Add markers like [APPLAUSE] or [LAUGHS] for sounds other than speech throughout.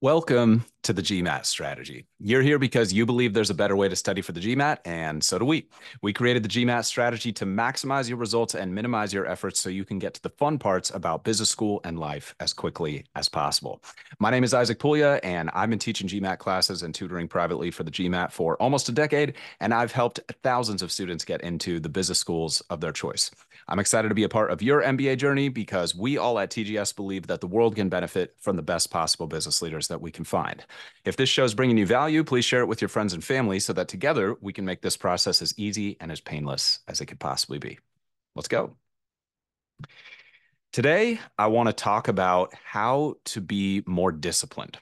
Welcome to the GMAT strategy. You're here because you believe there's a better way to study for the GMAT, and so do we. We created the GMAT strategy to maximize your results and minimize your efforts so you can get to the fun parts about business school and life as quickly as possible. My name is Isaac Puglia, and I've been teaching GMAT classes and tutoring privately for the GMAT for almost a decade, and I've helped thousands of students get into the business schools of their choice. I'm excited to be a part of your MBA journey because we all at TGS believe that the world can benefit from the best possible business leaders that we can find. If this show is bringing you value, please share it with your friends and family so that together we can make this process as easy and as painless as it could possibly be. Let's go. Today, I want to talk about how to be more disciplined.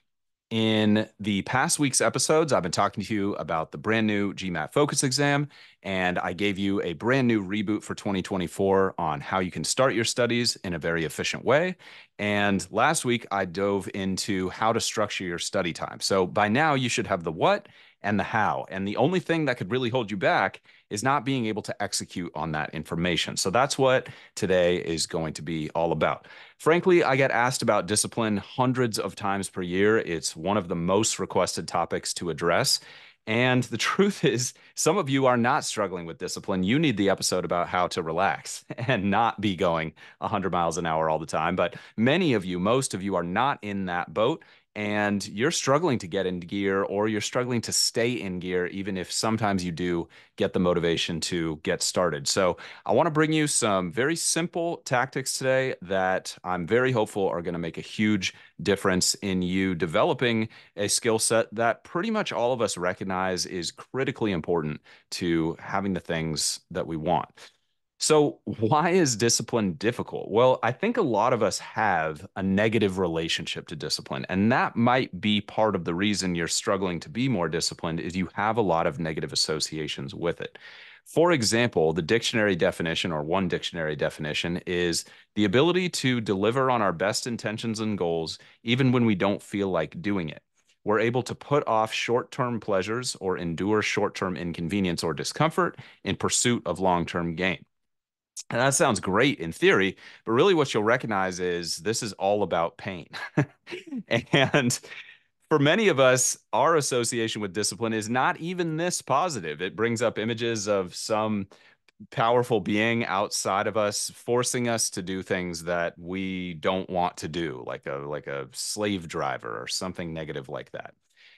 In the past week's episodes, I've been talking to you about the brand new GMAT Focus exam, and I gave you a brand new reboot for 2024 on how you can start your studies in a very efficient way. And last week, I dove into how to structure your study time. So by now, you should have the what and the how. And the only thing that could really hold you back is not being able to execute on that information. So that's what today is going to be all about. Frankly, I get asked about discipline hundreds of times per year. It's one of the most requested topics to address. And the [LAUGHS] truth is, some of you are not struggling with discipline. You need the episode about how to relax [LAUGHS] and not be going 100 miles an hour all the time. But many of you, most of you, are not in that boat and you're struggling to get in gear or you're struggling to stay in gear, even if sometimes you do get the motivation to get started. So, I want to bring you some very simple tactics today that I'm very hopeful are going to make a huge difference in you developing a skill set that pretty much all of us recognize is critically important to having the things that we want. So, why is discipline difficult? Well, I think a lot of us have a negative relationship to discipline, and that might be part of the reason you're struggling to be more disciplined is you have a lot of negative associations with it. For example, the dictionary definition or one dictionary definition is the ability to deliver on our best intentions and goals even when we don't feel like doing it. We're able to put off short term pleasures or endure short term inconvenience or discomfort in pursuit of long term gain. And that sounds great in theory, but really what you'll recognize is this is all about pain. [LAUGHS] and for many of us, our association with discipline is not even this positive. It brings up images of some powerful being outside of us forcing us to do things that we don't want to do like a like a slave driver or something negative like that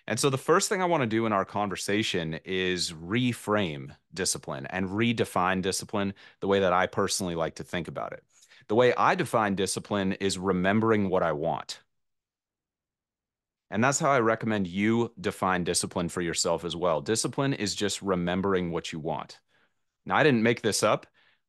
and so the first thing I want to do in our conversation is reframe discipline and redefine discipline the way that I personally like to think about it. The way I define discipline is remembering what I want. And that's how I recommend you define discipline for yourself as well. Discipline is just remembering what you want. Now, I didn't make this up.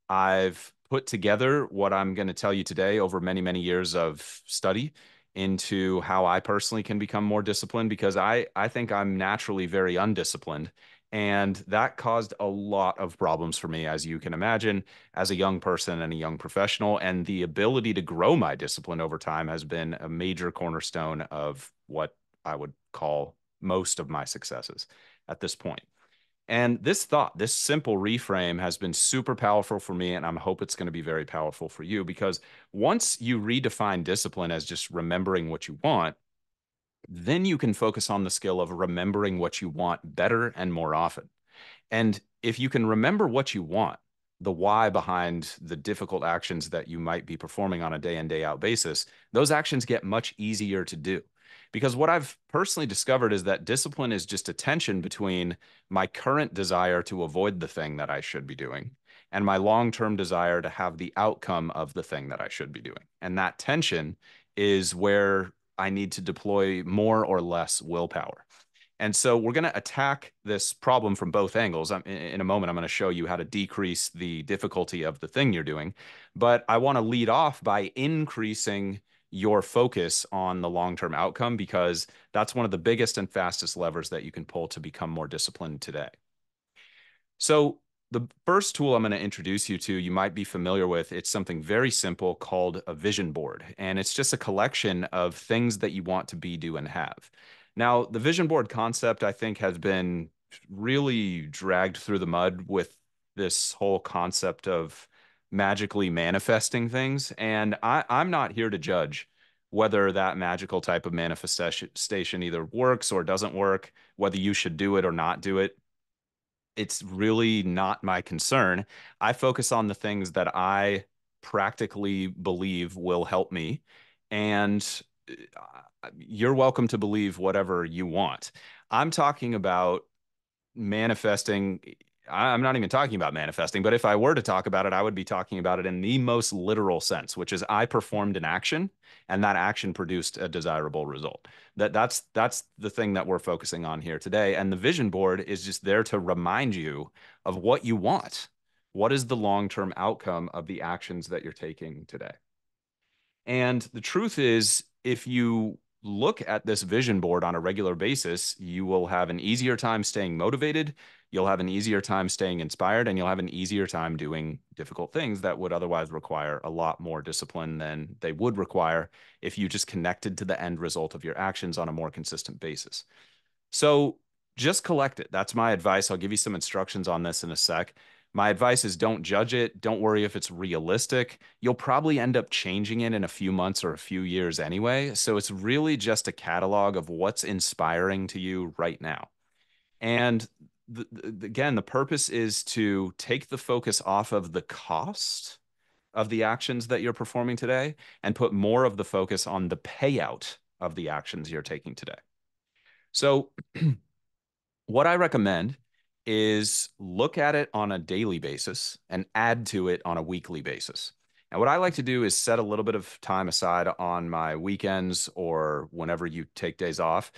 I've put together what I'm going to tell you today over many, many years of study into how I personally can become more disciplined because I I think I'm naturally very undisciplined and that caused a lot of problems for me as you can imagine as a young person and a young professional and the ability to grow my discipline over time has been a major cornerstone of what I would call most of my successes at this point. And this thought, this simple reframe has been super powerful for me. And I hope it's going to be very powerful for you because once you redefine discipline as just remembering what you want, then you can focus on the skill of remembering what you want better and more often. And if you can remember what you want, the why behind the difficult actions that you might be performing on a day in, day out basis, those actions get much easier to do. Because what I've personally discovered is that discipline is just a tension between my current desire to avoid the thing that I should be doing and my long term desire to have the outcome of the thing that I should be doing. And that tension is where I need to deploy more or less willpower. And so we're going to attack this problem from both angles. In a moment, I'm going to show you how to decrease the difficulty of the thing you're doing. But I want to lead off by increasing your focus on the long term outcome because that's one of the biggest and fastest levers that you can pull to become more disciplined today. So, the first tool I'm going to introduce you to, you might be familiar with. It's something very simple called a vision board. And it's just a collection of things that you want to be, do, and have. Now, the vision board concept, I think, has been really dragged through the mud with this whole concept of magically manifesting things. And I, I'm not here to judge whether that magical type of manifestation either works or doesn't work, whether you should do it or not do it, it's really not my concern. I focus on the things that I practically believe will help me. And uh, you're welcome to believe whatever you want. I'm talking about manifesting I'm not even talking about manifesting, but if I were to talk about it, I would be talking about it in the most literal sense, which is I performed an action and that action produced a desirable result. That that's that's the thing that we're focusing on here today. And the vision board is just there to remind you of what you want. What is the long-term outcome of the actions that you're taking today? And the truth is, if you look at this vision board on a regular basis, you will have an easier time staying motivated. You'll have an easier time staying inspired, and you'll have an easier time doing difficult things that would otherwise require a lot more discipline than they would require if you just connected to the end result of your actions on a more consistent basis. So just collect it. That's my advice. I'll give you some instructions on this in a sec. My advice is don't judge it. Don't worry if it's realistic. You'll probably end up changing it in a few months or a few years anyway. So it's really just a catalog of what's inspiring to you right now. And the, the, again, the purpose is to take the focus off of the cost of the actions that you're performing today and put more of the focus on the payout of the actions you're taking today. So, [CLEARS THROAT] what I recommend is look at it on a daily basis and add to it on a weekly basis. And what I like to do is set a little bit of time aside on my weekends or whenever you take days off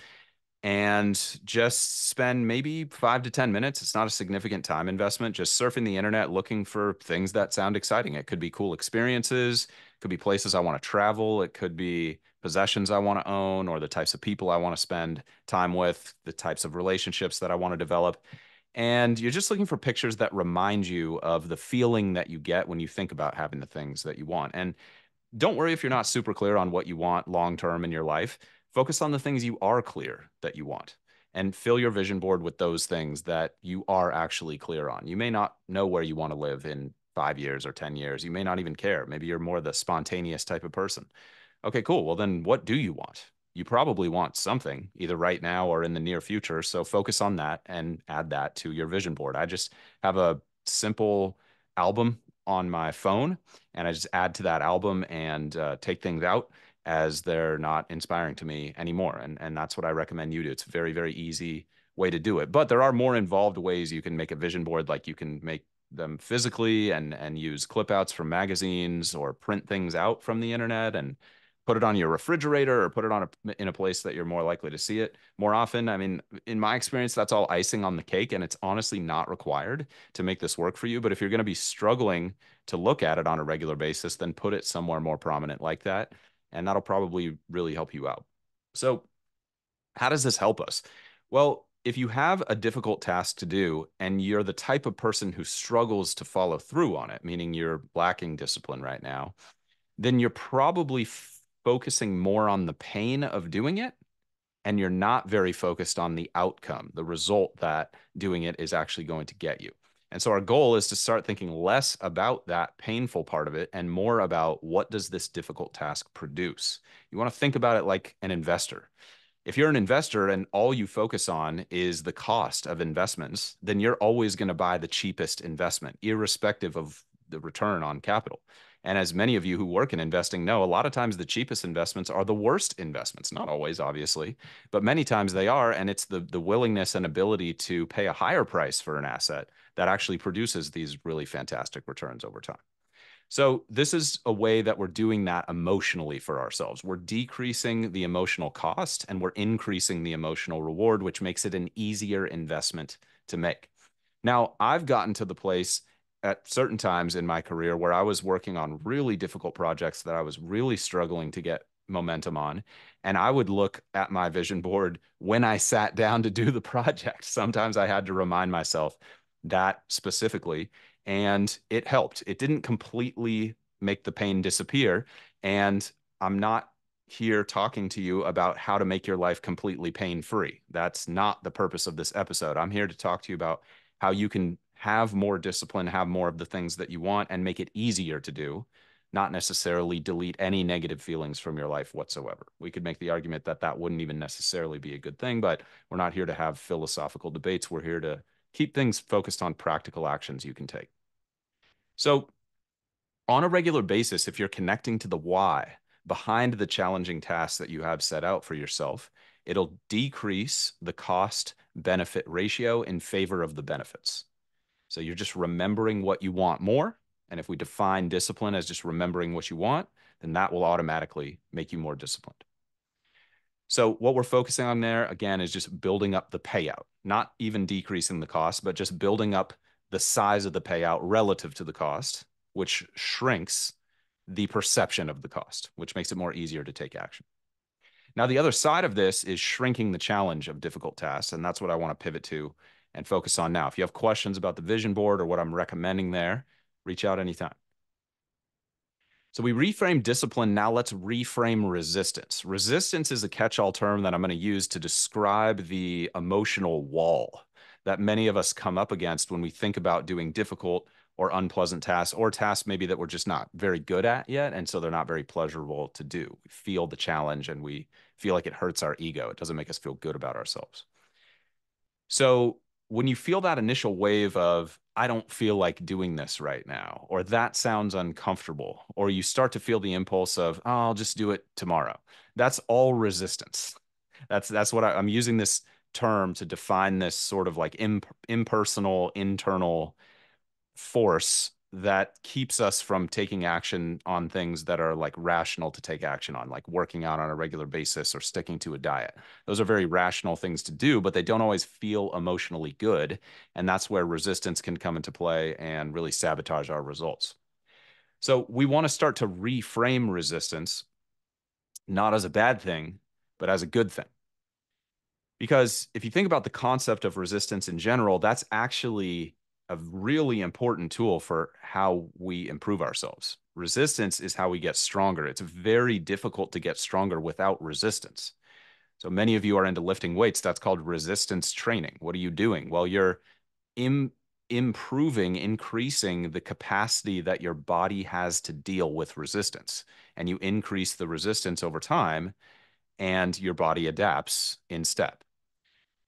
and just spend maybe five to 10 minutes. It's not a significant time investment, just surfing the internet looking for things that sound exciting. It could be cool experiences, could be places I want to travel, it could be possessions I want to own, or the types of people I want to spend time with, the types of relationships that I want to develop and you're just looking for pictures that remind you of the feeling that you get when you think about having the things that you want. And don't worry if you're not super clear on what you want long term in your life. Focus on the things you are clear that you want and fill your vision board with those things that you are actually clear on. You may not know where you want to live in five years or 10 years. You may not even care. Maybe you're more the spontaneous type of person. Okay, cool. Well, then what do you want? You probably want something either right now or in the near future. So focus on that and add that to your vision board. I just have a simple album on my phone and I just add to that album and uh, take things out as they're not inspiring to me anymore. And, and that's what I recommend you do. It's a very, very easy way to do it. But there are more involved ways you can make a vision board, like you can make them physically and and use clip outs from magazines or print things out from the internet and put it on your refrigerator or put it on a, in a place that you're more likely to see it more often. I mean, in my experience, that's all icing on the cake, and it's honestly not required to make this work for you. But if you're going to be struggling to look at it on a regular basis, then put it somewhere more prominent like that, and that'll probably really help you out. So, how does this help us? Well, if you have a difficult task to do and you're the type of person who struggles to follow through on it, meaning you're lacking discipline right now, then you're probably focusing more on the pain of doing it and you're not very focused on the outcome, the result that doing it is actually going to get you. And so our goal is to start thinking less about that painful part of it and more about what does this difficult task produce? You want to think about it like an investor. If you're an investor and all you focus on is the cost of investments, then you're always going to buy the cheapest investment, irrespective of the return on capital. And as many of you who work in investing know, a lot of times the cheapest investments are the worst investments. Not always, obviously, but many times they are. And it's the, the willingness and ability to pay a higher price for an asset that actually produces these really fantastic returns over time. So, this is a way that we're doing that emotionally for ourselves. We're decreasing the emotional cost and we're increasing the emotional reward, which makes it an easier investment to make. Now, I've gotten to the place at certain times in my career where I was working on really difficult projects that I was really struggling to get momentum on. And I would look at my vision board when I sat [LAUGHS] down to do the project. Sometimes I had to remind myself that specifically, and it helped. It didn't completely make the pain disappear. And I'm not here talking to you about how to make your life completely pain free. That's not the purpose of this episode. I'm here to talk to you about how you can have more discipline, have more of the things that you want, and make it easier to do not necessarily delete any negative feelings from your life whatsoever. We could make the argument that that wouldn't even necessarily be a good thing, but we're not here to have philosophical debates. We're here to keep things focused on practical actions you can take. So, on a regular basis, if you're connecting to the why behind the challenging tasks that you have set out for yourself, it'll decrease the cost benefit ratio in favor of the benefits. So you're just remembering what you want more. And if we define discipline as just remembering what you want, then that will automatically make you more disciplined. So what we're focusing on there again is just building up the payout, not even decreasing the cost, but just building up the size of the payout relative to the cost, which shrinks the perception of the cost, which makes it more easier to take action. Now, the other side of this is shrinking the challenge of difficult tasks. And that's what I want to pivot to and focus on now. If you have questions about the vision board or what I'm recommending there, reach out anytime. So we reframe discipline. Now let's reframe resistance. Resistance is a catch all term that I'm going to use to describe the emotional wall that many of us come up against when we think about doing difficult or unpleasant tasks or tasks maybe that we're just not very good at yet and so they're not very pleasurable to do we feel the challenge and we feel like it hurts our ego it doesn't make us feel good about ourselves so when you feel that initial wave of i don't feel like doing this right now or that sounds uncomfortable or you start to feel the impulse of oh, i'll just do it tomorrow that's all resistance. That's that's what I, i'm using this term to define this sort of like imp, impersonal internal force that keeps us from taking action on things that are like rational to take action on, like working out on a regular basis or sticking to a diet. Those are very rational things to do, but they don't always feel emotionally good. And that's where resistance can come into play and really sabotage our results. So we want to start to reframe resistance, not as a bad thing, but as a good thing. Because if you think about the concept of resistance in general, that's actually a really important tool for how we improve ourselves. Resistance is how we get stronger. It's very difficult to get stronger without resistance. So many of you are into lifting weights. That's called resistance training. What are you doing? Well, you're Im- improving, increasing the capacity that your body has to deal with resistance. And you increase the resistance over time, and your body adapts in step.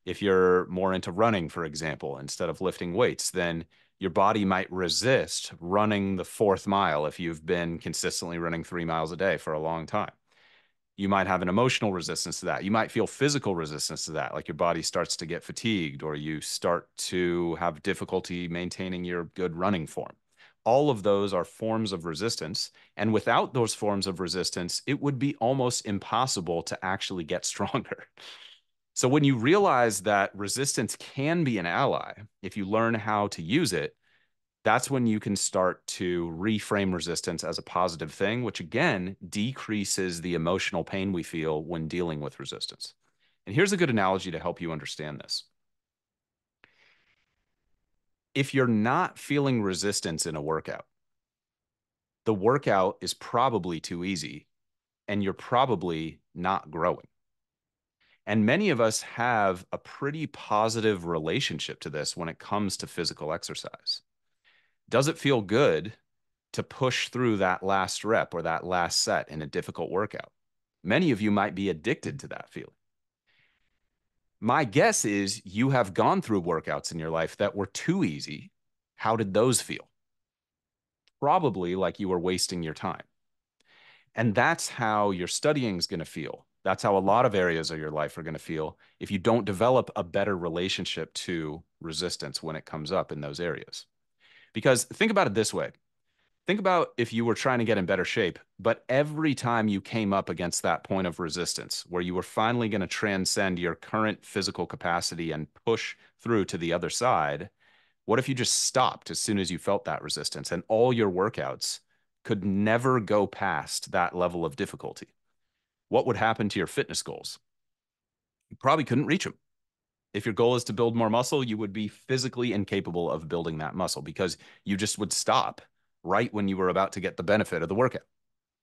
If you're more into running, for example, instead of lifting weights, then your body might resist running the fourth mile if you've been consistently running three miles a day for a long time. You might have an emotional resistance to that. You might feel physical resistance to that, like your body starts to get fatigued or you start to have difficulty maintaining your good running form. All of those are forms of resistance. And without those forms of resistance, it would be almost impossible to actually get [LAUGHS] stronger. So when you realize that resistance can be an ally, if you learn how to use it, that's when you can start to reframe resistance as a positive thing, which again decreases the emotional pain we feel when dealing with resistance. And here's a good analogy to help you understand this. If you're not feeling resistance in a workout, the workout is probably too easy and you're probably not growing. And many of us have a pretty positive relationship to this when it comes to physical exercise. Does it feel good to push through that last rep or that last set in a difficult workout? Many of you might be addicted to that feeling. My guess is you have gone through workouts in your life that were too easy. How did those feel? Probably like you were wasting your time. And that's how your studying is going to feel that's how a lot of areas of your life are going to feel if you don't develop a better relationship to resistance when it comes up in those areas. Because think about it this way think about if you were trying to get in better shape, but every time you came up against that point of resistance where you were finally going to transcend your current physical capacity and push through to the other side, what if you just stopped as soon as you felt that resistance and all your workouts could never go past that level of difficulty? What would happen to your fitness goals? You probably couldn't reach them. If your goal is to build more muscle, you would be physically incapable of building that muscle because you just would stop right when you were about to get the benefit of the workout.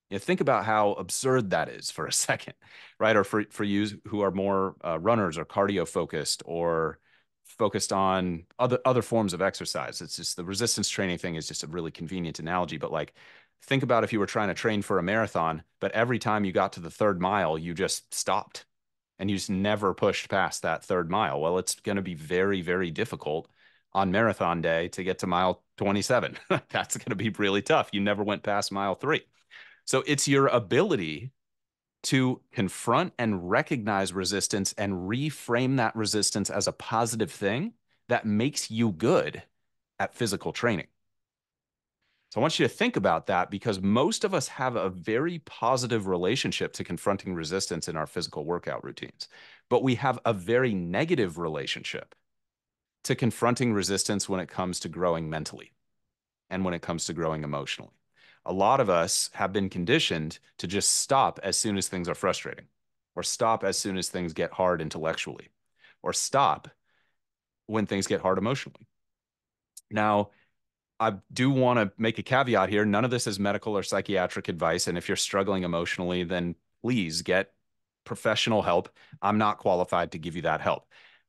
You know, think about how absurd that is for a [LAUGHS] second, right? Or for, for you who are more uh, runners or cardio focused or focused on other other forms of exercise. It's just the resistance training thing is just a really convenient analogy, but like think about if you were trying to train for a marathon, but every time you got to the third mile, you just stopped and you just never pushed past that third mile. Well, it's going to be very, very difficult on marathon day to get to mile 27. [LAUGHS] That's going to be really tough. You never went past mile three. So it's your ability to confront and recognize resistance and reframe that resistance as a positive thing that makes you good at physical training. So I want you to think about that because most of us have a very positive relationship to confronting resistance in our physical workout routines, but we have a very negative relationship to confronting resistance when it comes to growing mentally and when it comes to growing emotionally. A lot of us have been conditioned to just stop as soon as things are frustrating, or stop as soon as things get hard intellectually, or stop when things get hard emotionally. Now, I do want to make a caveat here. None of this is medical or psychiatric advice. And if you're struggling emotionally, then please get professional help. I'm not qualified to give you that help.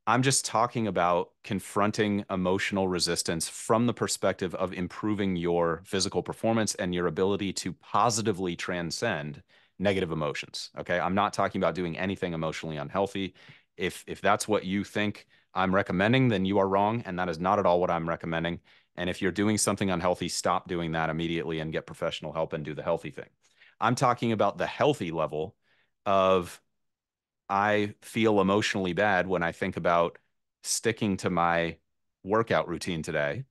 I'm just talking about confronting emotional resistance from the perspective of improving your physical performance and your ability to positively transcend negative emotions. Okay. I'm not talking about doing anything emotionally unhealthy. If if that's what you think I'm recommending, then you are wrong. And that is not at all what I'm recommending. And if you're doing something unhealthy, stop doing that immediately and get professional help and do the healthy thing. I'm talking about the healthy level of I feel emotionally bad when I think about sticking to my workout routine today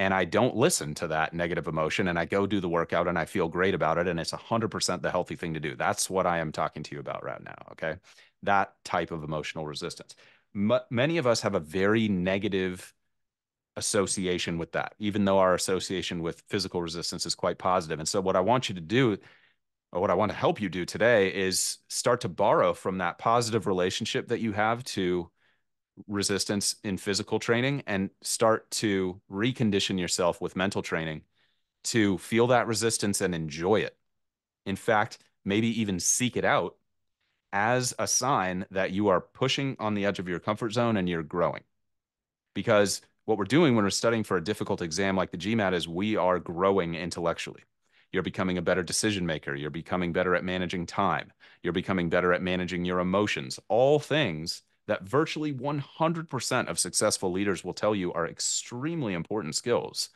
and I don't listen to that negative emotion and I go do the workout and I feel great about it and it's 100% the healthy thing to do. That's what I am talking to you about right now, okay? That type of emotional resistance. M many of us have a very negative association with that, even though our association with physical resistance is quite positive. And so, what I want you to do, or what I want to help you do today, is start to borrow from that positive relationship that you have to resistance in physical training and start to recondition yourself with mental training to feel that resistance and enjoy it. In fact, maybe even seek it out as a sign that you are pushing on the edge of your comfort zone and you're growing. Because what we're doing when we're studying for a difficult exam like the GMAT is we are growing intellectually. You're becoming a better decision maker. You're becoming better at managing time. You're becoming better at managing your emotions. All things that virtually 100% of successful leaders will tell you are extremely important skills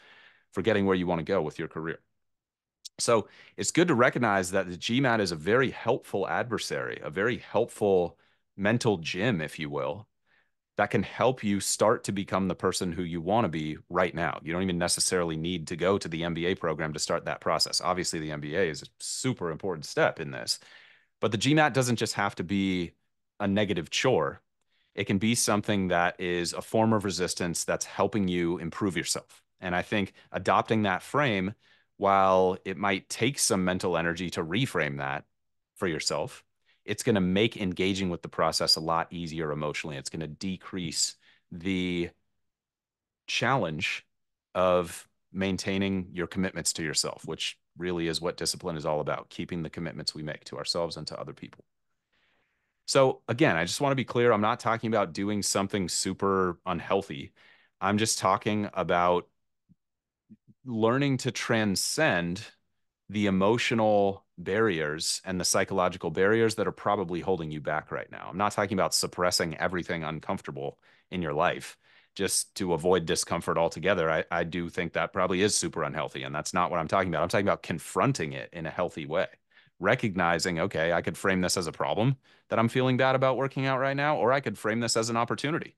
for getting where you want to go with your career. So it's good to recognize that the GMAT is a very helpful adversary, a very helpful mental gym, if you will, that can help you start to become the person who you want to be right now. You don't even necessarily need to go to the MBA program to start that process. Obviously, the MBA is a super important step in this, but the GMAT doesn't just have to be a negative chore. It can be something that is a form of resistance that's helping you improve yourself. And I think adopting that frame, while it might take some mental energy to reframe that for yourself, it's going to make engaging with the process a lot easier emotionally. It's going to decrease the challenge of maintaining your commitments to yourself, which really is what discipline is all about keeping the commitments we make to ourselves and to other people. So, again, I just want to be clear I'm not talking about doing something super unhealthy. I'm just talking about learning to transcend the emotional barriers and the psychological barriers that are probably holding you back right now. I'm not talking about suppressing everything uncomfortable in your life just to avoid discomfort altogether. I, I do think that probably is super unhealthy. And that's not what I'm talking about. I'm talking about confronting it in a healthy way, recognizing, okay, I could frame this as a problem that I'm feeling bad about working out right now, or I could frame this as an opportunity.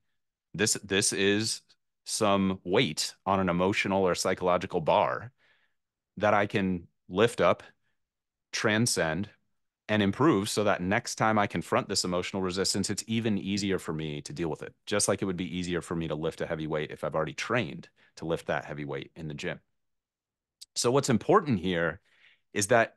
This, this is some weight on an emotional or psychological bar that I can lift up, transcend, and improve so that next time I confront this emotional resistance, it's even easier for me to deal with it. Just like it would be easier for me to lift a heavy weight if I've already trained to lift that heavy weight in the gym. So, what's important here is that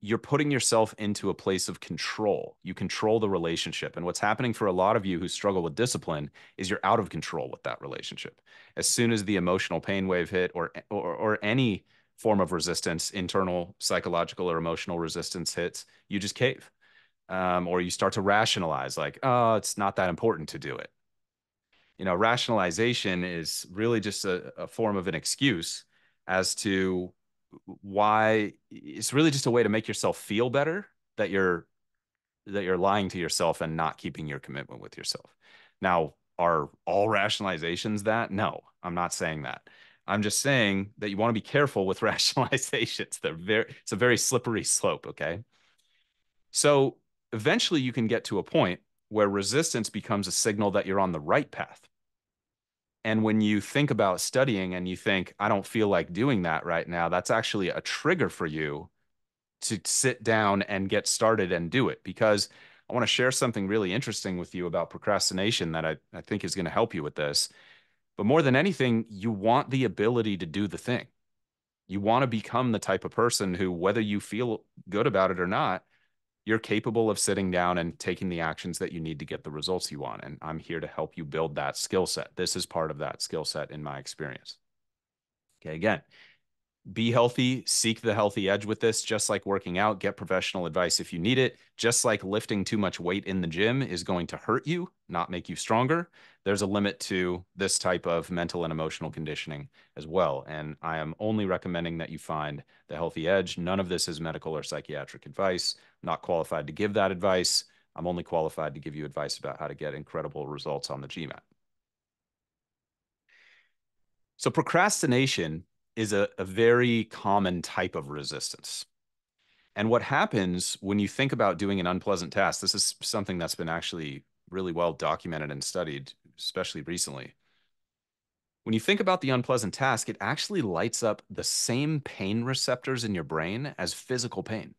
you're putting yourself into a place of control. You control the relationship. And what's happening for a lot of you who struggle with discipline is you're out of control with that relationship. As soon as the emotional pain wave hit or or, or any form of resistance, internal psychological or emotional resistance hits, you just cave. Um, or you start to rationalize, like, oh, it's not that important to do it. You know, rationalization is really just a, a form of an excuse as to why it's really just a way to make yourself feel better that you're that you're lying to yourself and not keeping your commitment with yourself. Now, are all rationalizations that? No, I'm not saying that. I'm just saying that you want to be careful with [LAUGHS] rationalizations. They're very it's a very slippery slope, okay? So, eventually you can get to a point where resistance becomes a signal that you're on the right path. And when you think about studying and you think, I don't feel like doing that right now, that's actually a trigger for you to sit down and get started and do it. Because I want to share something really interesting with you about procrastination that I, I think is going to help you with this. But more than anything, you want the ability to do the thing. You want to become the type of person who, whether you feel good about it or not, you're capable of sitting down and taking the actions that you need to get the results you want. And I'm here to help you build that skill set. This is part of that skill set in my experience. Okay, again, be healthy, seek the healthy edge with this, just like working out, get professional advice if you need it. Just like lifting too much weight in the gym is going to hurt you, not make you stronger. There's a limit to this type of mental and emotional conditioning as well. And I am only recommending that you find the healthy edge. None of this is medical or psychiatric advice. I'm not qualified to give that advice. I'm only qualified to give you advice about how to get incredible results on the GMAT. So procrastination is a, a very common type of resistance. And what happens when you think about doing an unpleasant task, this is something that's been actually really well documented and studied, especially recently. When you think about the unpleasant task, it actually lights up the same pain receptors in your brain as physical pain.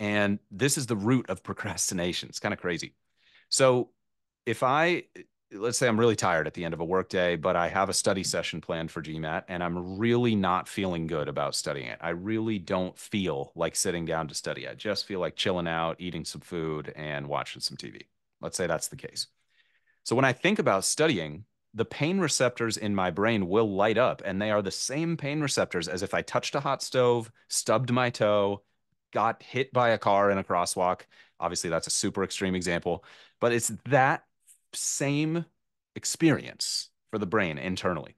And this is the root of [LAUGHS] procrastination. It's kind of crazy. So if I let's say I'm really tired at the end of a workday, but I have a study session planned for GMAT and I'm really not feeling good about studying it. I really don't feel like sitting down to study. I just feel like chilling out, eating some food, and watching some TV. Let's say that's the case. So when I think about studying, the pain receptors in my brain will light up, and they are the same pain receptors as if I touched a hot stove, stubbed my toe, got hit by a car in a crosswalk. Obviously, that's a super extreme example, but it's that same experience for the brain internally.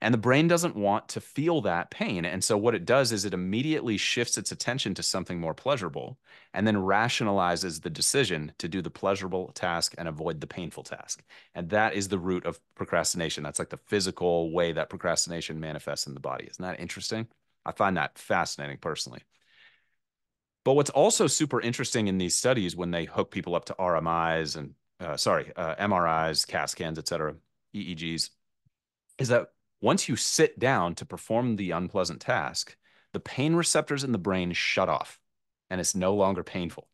And the brain doesn't want to feel that pain. And so, what it does is it immediately shifts its attention to something more pleasurable and then rationalizes the decision to do the pleasurable task and avoid the painful task. And that is the root of procrastination. That's like the physical way that procrastination manifests in the body. Isn't that interesting? I find that fascinating personally. But what's also super interesting in these studies when they hook people up to RMIs and uh, sorry, uh, MRIs, CAT scans, et cetera, EEGs, is that once you sit down to perform the unpleasant task, the pain receptors in the brain shut off and it's no longer painful.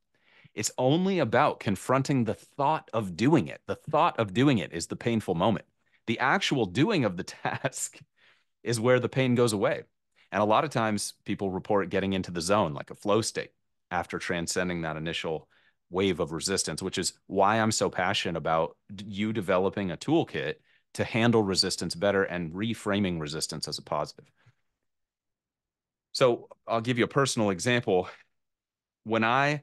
It's only about confronting the thought of doing it. The thought of doing it is the painful moment. The actual doing of the [LAUGHS] task is where the pain goes away. And a lot of times people report getting into the zone, like a flow state, after transcending that initial wave of resistance, which is why I'm so passionate about you developing a toolkit to handle resistance better and reframing resistance as a positive. So I'll give you a personal example. When I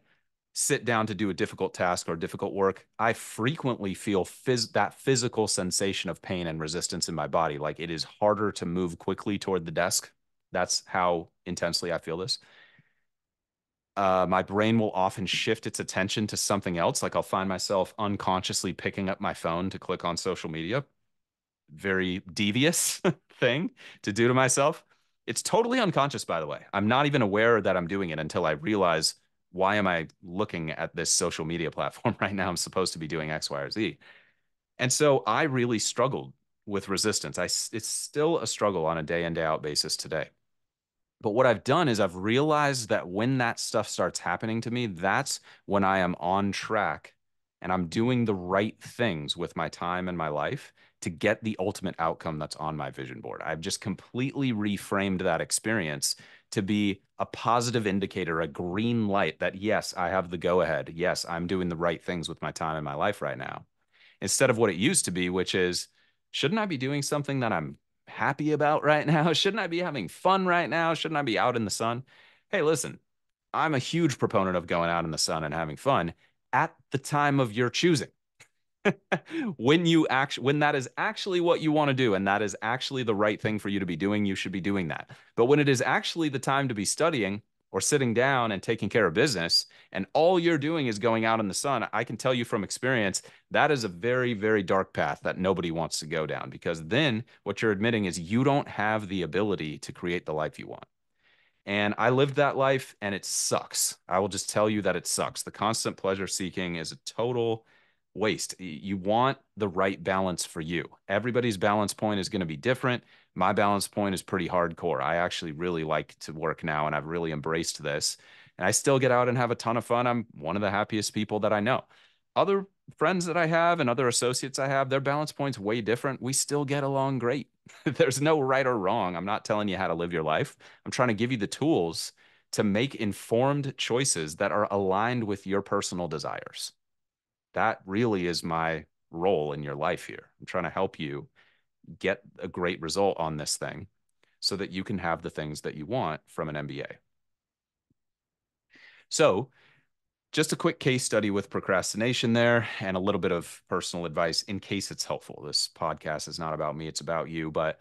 sit down to do a difficult task or difficult work, I frequently feel phys- that physical sensation of pain and resistance in my body. Like it is harder to move quickly toward the desk. That's how intensely I feel this uh, my brain will often shift its attention to something else. Like I'll find myself unconsciously picking up my phone to click on social media. Very devious [LAUGHS] thing to do to myself. It's totally unconscious, by the way. I'm not even aware that I'm doing it until I realize why am I looking at this social media [LAUGHS] platform right now? I'm supposed to be doing X, Y, or Z. And so I really struggled with resistance. I, it's still a struggle on a day in, day out basis today. But what I've done is I've realized that when that stuff starts happening to me, that's when I am on track and I'm doing the right things with my time and my life to get the ultimate outcome that's on my vision board. I've just completely reframed that experience to be a positive indicator, a green light that, yes, I have the go ahead. Yes, I'm doing the right things with my time and my life right now. Instead of what it used to be, which is, shouldn't I be doing something that I'm happy about right now? [LAUGHS] Shouldn't I be having fun right now? Shouldn't I be out in the sun? Hey, listen, I'm a huge proponent of going out in the sun and having fun at the time of your choosing. [LAUGHS] when you actually when that is actually what you want to do and that is actually the right thing for you to be doing, you should be doing that. But when it is actually the time to be studying or sitting down and taking care of business and all you're doing is going out in the sun, I can tell you from experience that is a very very dark path that nobody wants to go down because then what you're admitting is you don't have the ability to create the life you want. And I lived that life and it sucks. I will just tell you that it sucks. The constant pleasure seeking is a total waste. You want the right balance for you. Everybody's balance point is going to be different. My balance point is pretty hardcore. I actually really like to work now and I've really embraced this. And I still get out and have a ton of fun. I'm one of the happiest people that I know. Other friends that I have and other associates I have, their balance point's way different. We still get along great. [LAUGHS] There's no right or wrong. I'm not telling you how to live your life. I'm trying to give you the tools to make informed choices that are aligned with your personal desires. That really is my role in your life here. I'm trying to help you get a great result on this thing so that you can have the things that you want from an MBA. So, just a quick case study with procrastination there and a little bit of personal advice in case it's helpful. This podcast is not about me, it's about you, but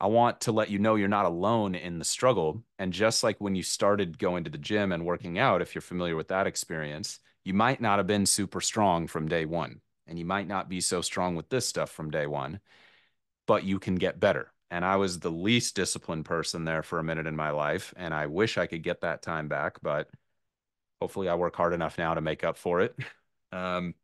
I want to let you know you're not alone in the struggle. And just like when you started going to the gym and working out, if you're familiar with that experience, you might not have been super strong from day one. And you might not be so strong with this stuff from day one, but you can get better. And I was the least disciplined person there for a minute in my life. And I wish I could get that time back, but hopefully I work hard enough now to make up for it. [LAUGHS] Um,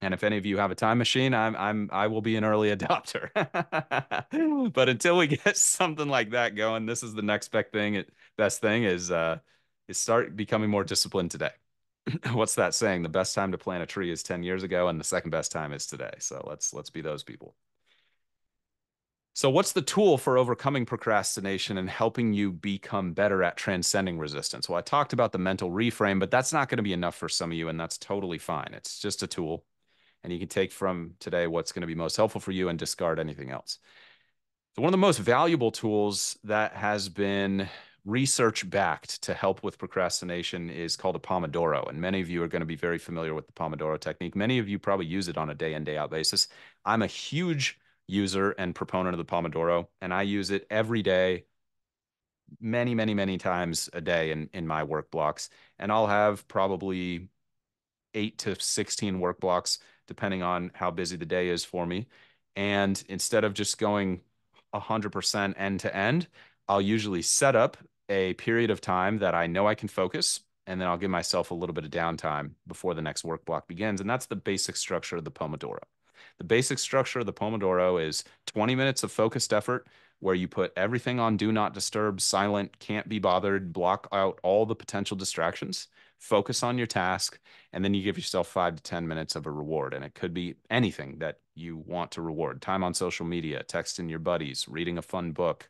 and if any of you have a time machine, I'm I'm I will be an early [LAUGHS] adopter. [LAUGHS] but until we get something like that going, this is the next best thing. Best thing is uh, is start becoming more disciplined today. [CLEARS THROAT] What's that saying? The best time to plant a tree is 10 years ago, and the second best time is today. So let's let's be those people. So, what's the tool for overcoming procrastination and helping you become better at transcending resistance? Well, I talked about the mental reframe, but that's not going to be enough for some of you, and that's totally fine. It's just a tool, and you can take from today what's going to be most helpful for you and discard anything else. So, one of the most valuable tools that has been research backed to help with procrastination is called a Pomodoro. And many of you are going to be very familiar with the Pomodoro technique. Many of you probably use it on a day in, day out basis. I'm a huge user and proponent of the Pomodoro, and I use it every day, many, many, many times a day in, in my work blocks. And I'll have probably eight to 16 work blocks, depending on how busy the day is for me. And instead of just going 100% end to end, I'll usually set up a period of time that I know I can focus, and then I'll give myself a little bit of downtime before the next work block begins. And that's the basic structure of the Pomodoro. The basic structure of the Pomodoro is 20 minutes of focused effort where you put everything on do not disturb, silent, can't be bothered, block out all the potential distractions, focus on your task, and then you give yourself five to 10 minutes of a reward. And it could be anything that you want to reward time on social media, texting your buddies, reading a fun book,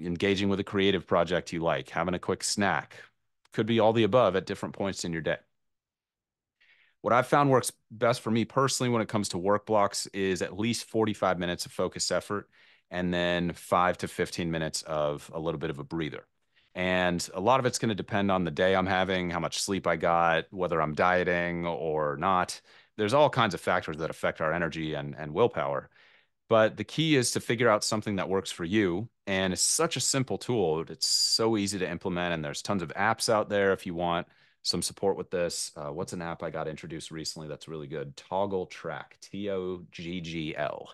engaging with a creative project you like, having a quick snack. Could be all the above at different points in your day. What I've found works best for me personally when it comes to work blocks is at least 45 minutes of focused effort and then five to 15 minutes of a little bit of a breather. And a lot of it's going to depend on the day I'm having, how much sleep I got, whether I'm dieting or not. There's all kinds of factors that affect our energy and, and willpower. But the key is to figure out something that works for you. And it's such a simple tool. It's so easy to implement. And there's tons of apps out there if you want some support with this. Uh, what's an app I got introduced recently that's really good? Toggl Track, T O G G L.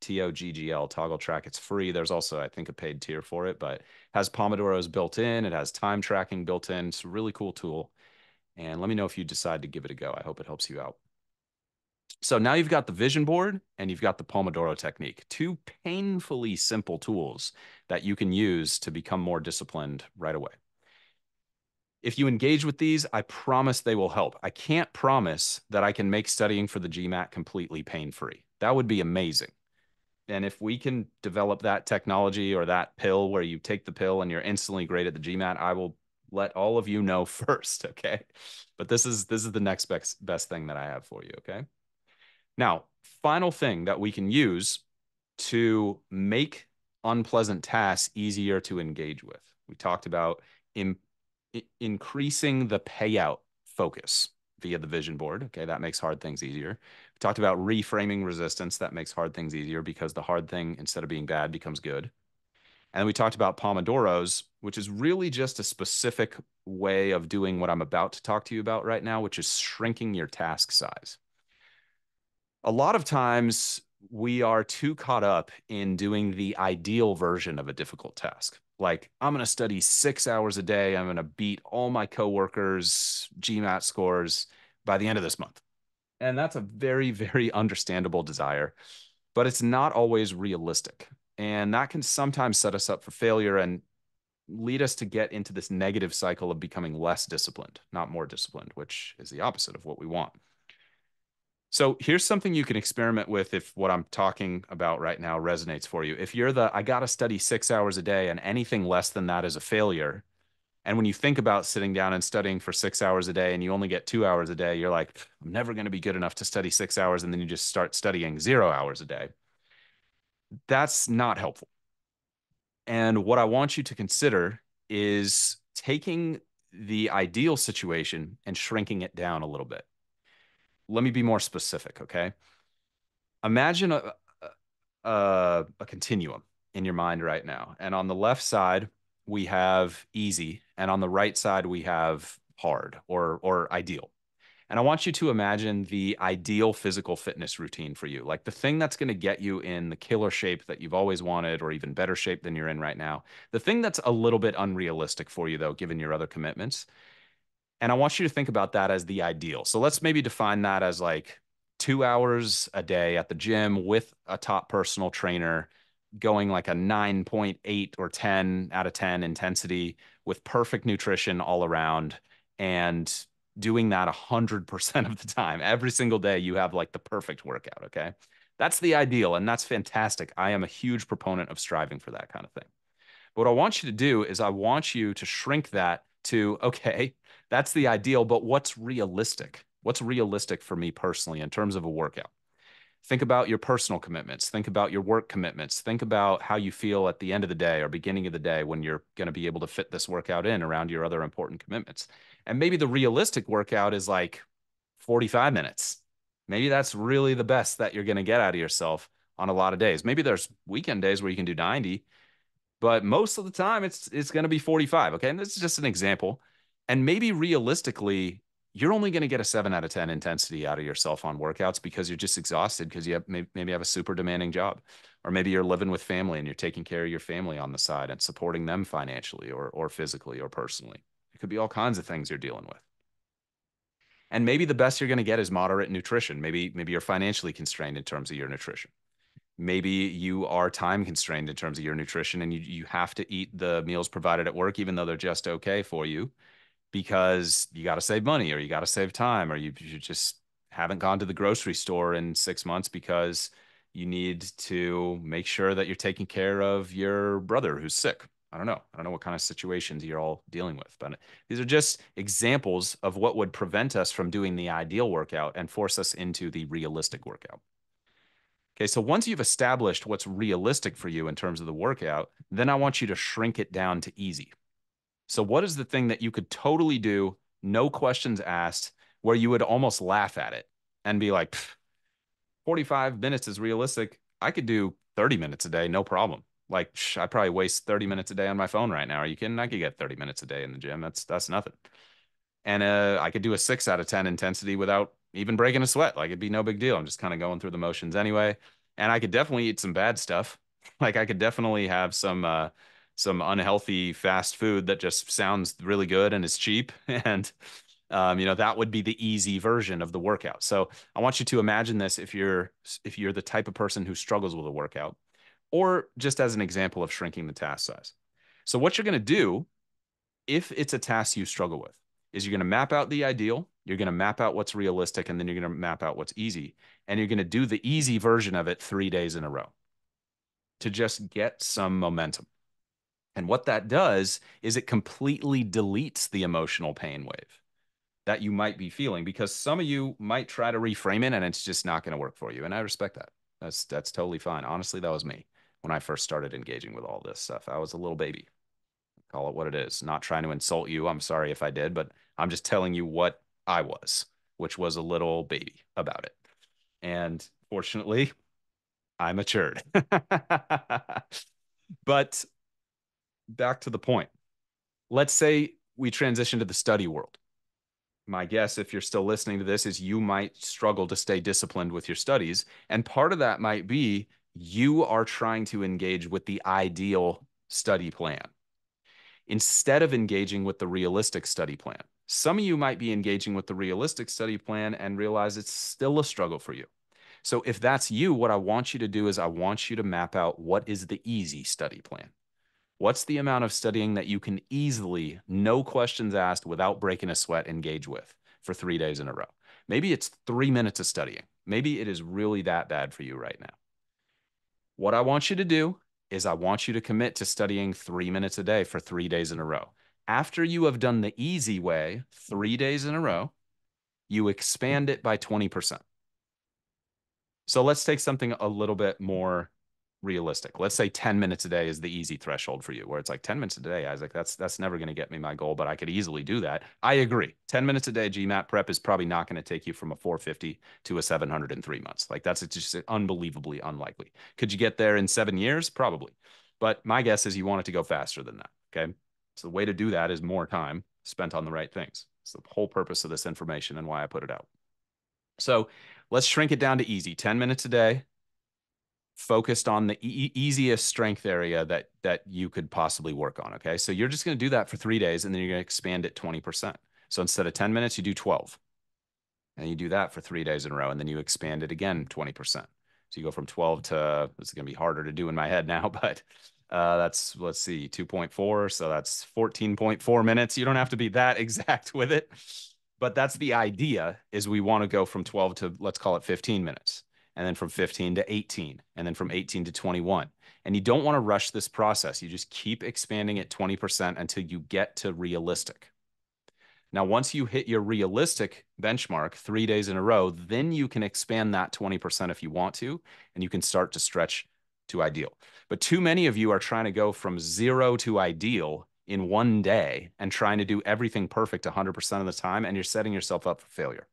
T O G G L, Toggl Track. It's free. There's also, I think, a paid tier for it, but has Pomodoros built in. It has time tracking built in. It's a really cool tool. And let me know if you decide to give it a go. I hope it helps you out. So now you've got the vision board and you've got the Pomodoro technique, two painfully simple tools that you can use to become more disciplined right away. If you engage with these, I promise they will help. I can't promise that I can make studying for the GMAT completely pain free. That would be amazing. And if we can develop that technology or that pill where you take the pill and you're instantly great at the GMAT, I will let all of you know [LAUGHS] first, okay? But this is this is the next best best thing that I have for you, okay? Now, final thing that we can use to make unpleasant tasks easier to engage with. We talked about increasing the payout focus. via the vision board. Okay, that makes hard things easier. We talked about reframing resistance. That makes hard things easier because the hard thing, instead of being bad, becomes good. And we talked about Pomodoros, which is really just a specific way of doing what I'm about to talk to you about right now, which is shrinking your task size. A lot of times we are too caught up in doing the ideal version of a difficult task. Like, I'm going to study six hours a day. I'm going to beat all my coworkers' GMAT scores by the end of this month. And that's a very, [LAUGHS] very understandable desire, but it's not always realistic. And that can sometimes set us up for failure and lead us to get into this negative cycle of becoming less disciplined, not more disciplined, which is the opposite of what we want. So here's something you can experiment with if what I'm talking about right now resonates for you. If you're the, I got to study six hours a day and anything less than that is a failure. And when you think about sitting down and studying for six hours a day and you only get two hours a day, you're like, I'm never going to be good enough to study six hours. And then you just start studying zero hours a day that's not helpful. And what I want you to consider is taking the ideal situation and shrinking it down a little bit. Let me be more specific, okay? Imagine a, a, a continuum in your mind right now. And on the left side, we have easy, and on the right side, we have hard or, or ideal. And I want you to imagine the ideal physical fitness routine for you, like the thing that's going to get you in the killer shape that you've always wanted, or even better shape than you're in right now. The thing that's a little bit unrealistic for you, though, given your other commitments. And I want you to think about that as the ideal. So let's maybe define that as like two hours a day at the gym with a top personal trainer, going like a 9.8 or 10 out of 10 intensity with perfect nutrition all around and doing that 100% of the time. Every single day, you have like the perfect workout. Okay. That's the ideal, and that's fantastic. I am a huge proponent of striving for that kind of thing. But what I want you to do is, I want you to shrink that to, okay, that's the ideal, but what's realistic? What's realistic for me personally in terms of a workout? Think about your personal commitments. Think about your work commitments. Think about how you feel at the end of the day or beginning of the day when you're going to be able to fit this workout in around your other important commitments. And maybe the realistic workout is like 45 minutes. Maybe that's really the best that you're going to get out of yourself on a lot of days. Maybe there's weekend days where you can do 90, but most of the time it's it's going to be 45, okay? And this is just an example. And maybe realistically, you're only going to get a 7 out of 10 intensity out of yourself on workouts because you're just exhausted because you have maybe, maybe have a super demanding job or maybe you're living with family and you're taking care of your family on the side and supporting them financially or or physically or personally it could be all kinds of things you're dealing with. And maybe the best you're going to get is moderate nutrition. Maybe maybe you're financially constrained in terms of your nutrition. Maybe you are time constrained in terms of your nutrition and you, you have to eat the meals provided at work, even though they're just okay for you, because you got to save money or you got to save time or you, you just haven't gone to the grocery store in six months because you need to make sure that you're taking care of your brother who's sick I don't know. I don't know what kind of situations you're all dealing with, but these are just examples of what would prevent us from doing the ideal workout and force us into the realistic workout. Okay, so once you've established what's realistic for you in terms of the workout, then I want you to shrink it down to easy. So, what is the thing that you could totally do, no questions asked, where you would almost laugh at it and be like, 45 minutes is realistic. I could do 30 minutes a day, no problem. Like I probably waste 30 minutes a day on my phone right now. Are you kidding? I could get 30 minutes a day in the gym. That's that's nothing. And uh, I could do a six out of 10 intensity without even breaking a sweat. Like it'd be no big deal. I'm just kind of going through the motions anyway. And I could definitely eat some bad stuff. [LAUGHS] Like I could definitely have some uh, some unhealthy fast food that just sounds really good and is cheap. [LAUGHS] And um, you know that would be the easy version of the workout. So I want you to imagine this if you're if you're the type of person who struggles with a workout or just as an example of shrinking the task size. So, what you're going to do if it's a task you struggle with is you're going to map out the ideal, you're going to map out what's realistic, and then you're going to map out what's easy. And you're going to do the easy version of it three days in a row to just get some momentum. And what that does is it completely deletes the emotional pain wave that you might be feeling because some of you might try to reframe it and it's just not going to work for you. And I respect that. That's that's totally fine. Honestly, that was me when I first started engaging with all this stuff. I was a little baby. Call it what it is. Not trying to insult you. I'm sorry if I did, but I'm just telling you what I was. which was a little baby about it. And fortunately, I matured. [LAUGHS] but back to the point. Let's say we transition to the study world. My guess, if you're still listening to this, is you might struggle to stay disciplined with your studies. And part of that might be you are trying to engage with the ideal study plan instead of engaging with the realistic study plan. Some of you might be engaging with the realistic study plan and realize it's still a struggle for you. So if that's you, what I want you to do is I want you to map out what is the easy study plan. What's the amount of studying that you can easily, no questions asked, without breaking a sweat, engage with for three days in a row? Maybe it's three minutes of studying. Maybe it is really that bad for you right now. What I want you to do is I want you to commit to studying three minutes a day for three days in a row. After you have done the easy way three days in a row, you expand it by 20%. So let's take something a little bit more realistic. Let's say 10 minutes a day is the easy threshold for you, where it's like 10 minutes a day, Isaac, that's that's never going to get me my goal, but I could easily do that. I agree. 10 minutes a day GMAT prep is probably not going to take you from a 450 to a 700 in three months. Like that's just unbelievably unlikely. Could you get there in seven years? Probably. But my guess is you want it to go faster than that. Okay. So the way to do that is more time spent on the right things. It's the whole purpose of this information and why I put it out. So let's shrink it down to easy 10 minutes a day, focused on the e easiest strength area that that you could possibly work on. Okay. So you're just going to do that for three days and then you're going to expand it 20%. So instead of 10 minutes, you do 12. And you do that for three days in a row. And then you expand it again 20%. So you go from 12 to, is going to be harder to do in my head now, [LAUGHS] but uh, that's, let's see, 2.4. So that's 14.4 minutes. You don't have to be that [LAUGHS] exact with it. But that's the idea is we want to go from 12 to, let's call it 15 minutes and then from 15 to 18, and then from 18 to 21. And you don't want to rush this process. You just keep expanding it 20% until you get to realistic. Now, once you hit your realistic benchmark three days in a row, then you can expand that 20% if you want to, and you can start to stretch to ideal. But too many of you are trying to go from zero to ideal in one day and trying to do everything perfect 100% of the time, and you're setting yourself up for failure.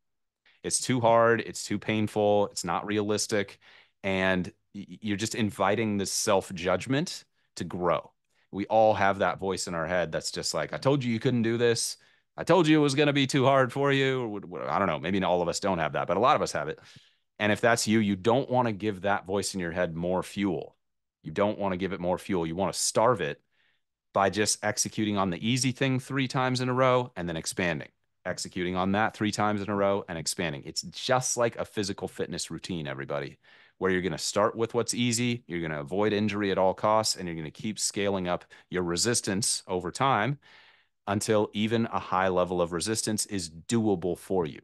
It's too hard. It's too painful. It's not realistic. And you're just inviting this self judgment to grow. We all have that voice in our head that's just like, I told you you couldn't do this. I told you it was going to be too hard for you. I don't know. Maybe all of us don't have that, but a lot of us have it. And if that's you, you don't want to give that voice in your head more fuel. You don't want to give it more fuel. You want to starve it by just executing on the easy thing three times in a row and then expanding executing on that three times in a row and expanding. It's just like a physical fitness routine, everybody, where you're going to start with what's easy, you're going to avoid injury at all costs, and you're going to keep scaling up your resistance over time until even a high level of resistance is doable for you.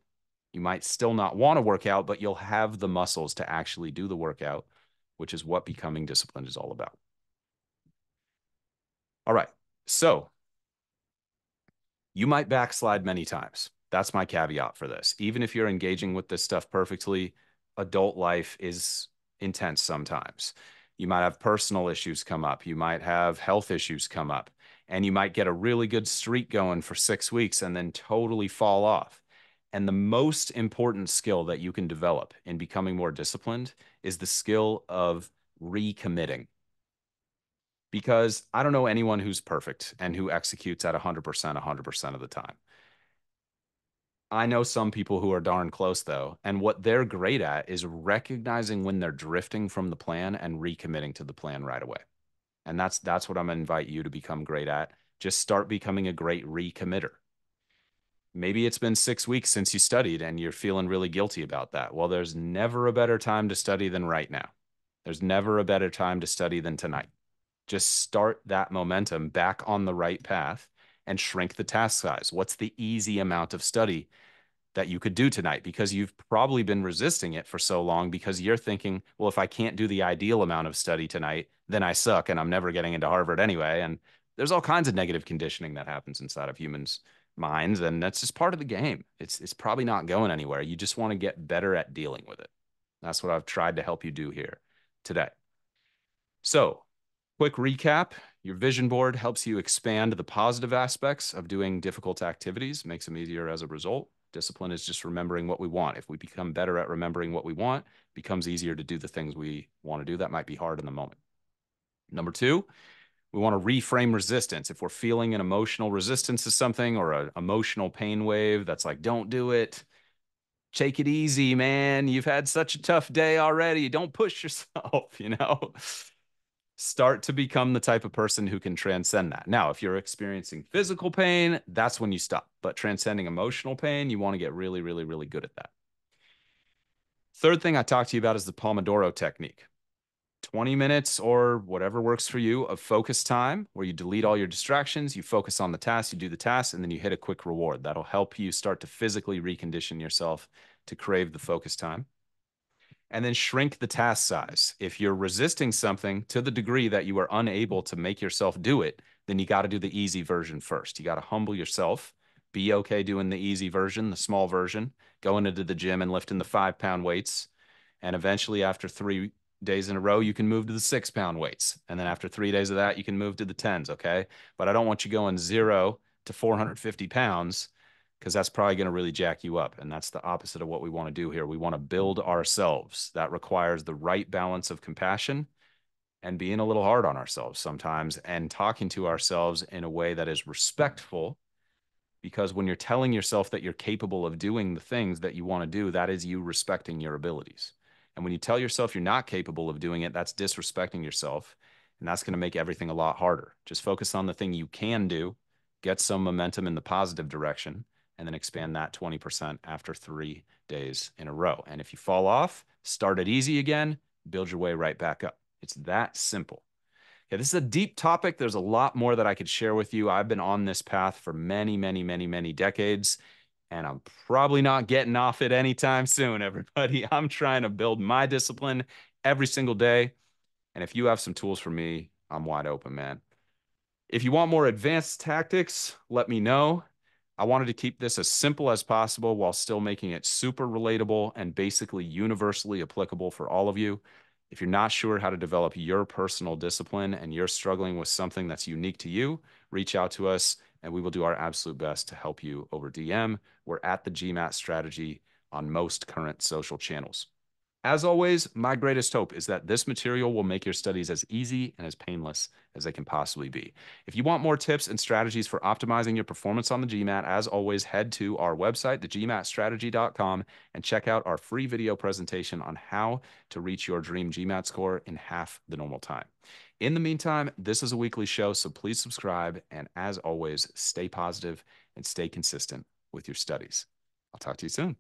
You might still not want to work out, but you'll have the muscles to actually do the workout, which is what becoming disciplined is all about. All right. So you might backslide many times. That's my caveat for this. Even if you're engaging with this stuff perfectly, adult life is intense sometimes. You might have personal issues come up. You might have health issues come up. And you might get a really good streak going for six weeks and then totally fall off. And the most important skill that you can develop in becoming more disciplined is the skill of recommitting because I don't know anyone who's perfect and who executes at 100% 100% of the time. I know some people who are darn close though, and what they're great at is recognizing when they're drifting from the plan and recommitting to the plan right away. And that's that's what I'm going to invite you to become great at. Just start becoming a great recommitter. Maybe it's been 6 weeks since you studied and you're feeling really guilty about that. Well, there's never a better time to study than right now. There's never a better time to study than tonight just start that momentum back on the right path and shrink the task size. What's the easy amount of study that you could do tonight? Because you've probably been resisting it for so long because you're thinking, well, if I can't do the ideal amount of study tonight, then I suck and I'm never getting into Harvard anyway. And there's all kinds of negative conditioning that happens inside of humans' minds. And that's just part of the game. It's, it's probably not going anywhere. You just want to get better at dealing with it. That's what I've tried to help you do here today. So Quick recap your vision board helps you expand the positive aspects of doing difficult activities, makes them easier as a result. Discipline is just remembering what we want. If we become better at remembering what we want, it becomes easier to do the things we want to do that might be hard in the moment. Number two, we want to reframe resistance. If we're feeling an emotional resistance to something or an emotional pain wave that's like, don't do it, take it easy, man. You've had such a tough day already. Don't push [LAUGHS] yourself, you know? Start to become the type of person who can transcend that. Now, if you're experiencing physical pain, that's when you stop. But transcending emotional pain, you want to get really, really, really good at that. Third thing I talked to you about is the Pomodoro technique. 20 minutes or whatever works for you of focus time where you delete all your distractions, you focus on the task, you do the task, and then you hit a quick reward. That'll help you start to physically recondition yourself to crave the focus time. And then shrink the task size. If you're resisting something to the degree that you are unable to make yourself do it, then you got to do the easy version first. You got to humble yourself, be okay doing the easy version, the small version, going into the gym and lifting the five pound weights. And eventually, after three days in a row, you can move to the six pound weights. And then after three days of that, you can move to the tens. Okay. But I don't want you going zero to 450 pounds because that's probably going to really jack you up. And that's the opposite of what we want to do here. We want to build ourselves. That requires the right balance of compassion and being a little hard on ourselves sometimes and talking to ourselves in a way that is respectful. Because when you're telling yourself that you're capable of doing the things that you want to do, that is you respecting your abilities. And when you tell yourself you're not capable of doing it, that's disrespecting yourself. And that's going to make everything a lot harder. Just focus on the thing you can do, get some momentum in the positive direction, and then expand that 20% after three days in a row. And if you fall off, start it easy again, build your way right back up. It's that simple. Yeah, this is a deep topic. There's a lot more that I could share with you. I've been on this path for many, many, many, many decades and I'm probably not getting off it anytime soon, [LAUGHS] everybody. I'm trying to build my discipline every single day. And if you have some tools for me, I'm wide open, man. If you want more advanced tactics, let me know. I wanted to keep this as simple as possible while still making it super relatable and basically universally applicable for all of you. If you're not sure how to develop your personal discipline and you're struggling with something that's unique to you, reach out to us and we will do our absolute best to help you over DM. We're at the GMAT strategy on most current social channels. As always, my greatest hope is that this material will make your studies as easy and as painless as they can possibly be. If you want more tips and strategies for optimizing your performance on the GMAT, as always, head to our website, thegmatstrategy.com, and check out our free video presentation on how to reach your dream GMAT score in half the normal time. In the meantime, this is a weekly show, so please subscribe. And as always, stay positive and stay consistent with your studies. I'll talk to you soon.